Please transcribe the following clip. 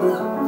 Oh,